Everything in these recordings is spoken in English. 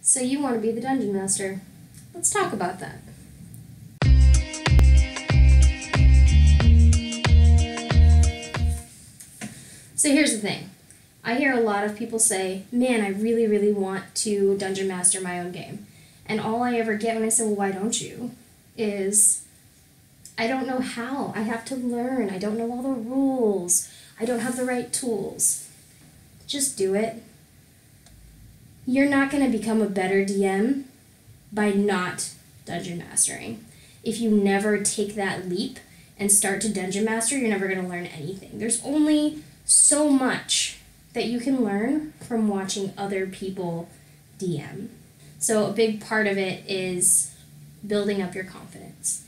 So you want to be the dungeon master. Let's talk about that. So here's the thing. I hear a lot of people say, man, I really, really want to dungeon master my own game. And all I ever get when I say, well, why don't you? is I don't know how. I have to learn. I don't know all the rules. I don't have the right tools. Just do it. You're not going to become a better DM by not dungeon mastering. If you never take that leap and start to dungeon master, you're never going to learn anything. There's only so much that you can learn from watching other people DM. So, a big part of it is building up your confidence.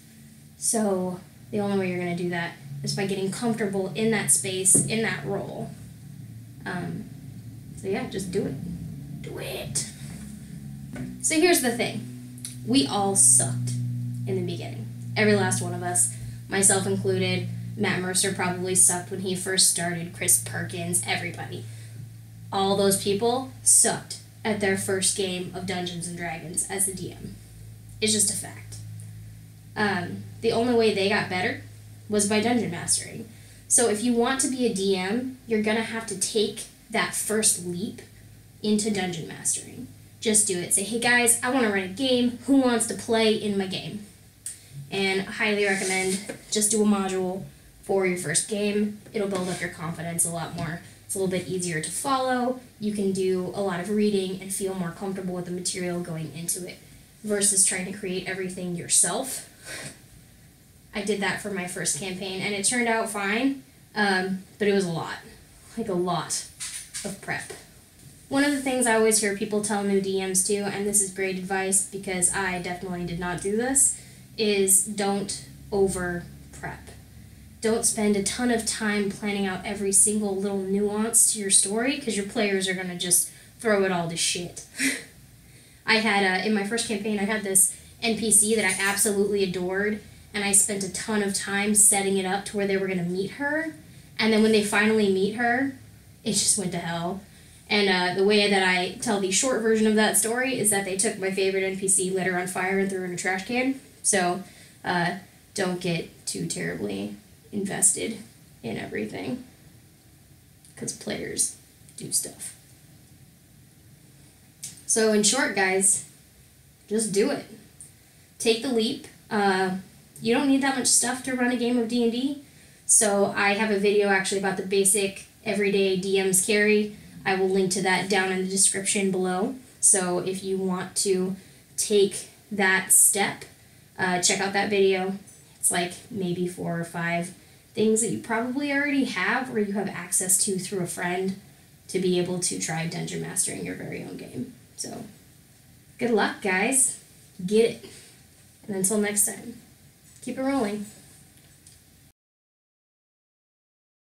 So, the only way you're going to do that is by getting comfortable in that space, in that role. Um, so, yeah, just do it. Do it. So, here's the thing we all sucked in the beginning. Every last one of us, myself included. Matt Mercer probably sucked when he first started, Chris Perkins, everybody. All those people sucked at their first game of Dungeons and Dragons as the DM. It's just a fact. Um, the only way they got better was by dungeon mastering. So if you want to be a DM, you're gonna have to take that first leap into dungeon mastering. Just do it. Say, hey guys, I want to run a game. Who wants to play in my game? And I highly recommend just do a module for your first game. It'll build up your confidence a lot more. It's a little bit easier to follow. You can do a lot of reading and feel more comfortable with the material going into it versus trying to create everything yourself. I did that for my first campaign and it turned out fine, um, but it was a lot like a lot of prep. One of the things I always hear people tell new DMs too, and this is great advice because I definitely did not do this, is don't over prep. Don't spend a ton of time planning out every single little nuance to your story because your players are going to just throw it all to shit. I had, uh, in my first campaign, I had this NPC that I absolutely adored, and I spent a ton of time setting it up to where they were going to meet her. And then when they finally meet her, it just went to hell. And uh, the way that I tell the short version of that story is that they took my favorite NPC, lit her on fire, and threw her in a trash can. So uh, don't get too terribly invested in everything. Because players do stuff. So, in short, guys, just do it. Take the leap. Uh, you don't need that much stuff to run a game of D&D. So I have a video actually about the basic everyday DMs carry. I will link to that down in the description below. So if you want to take that step, uh, check out that video. It's like maybe four or five things that you probably already have or you have access to through a friend to be able to try dungeon mastering your very own game. So good luck, guys. Get it. And until next time, keep it rolling.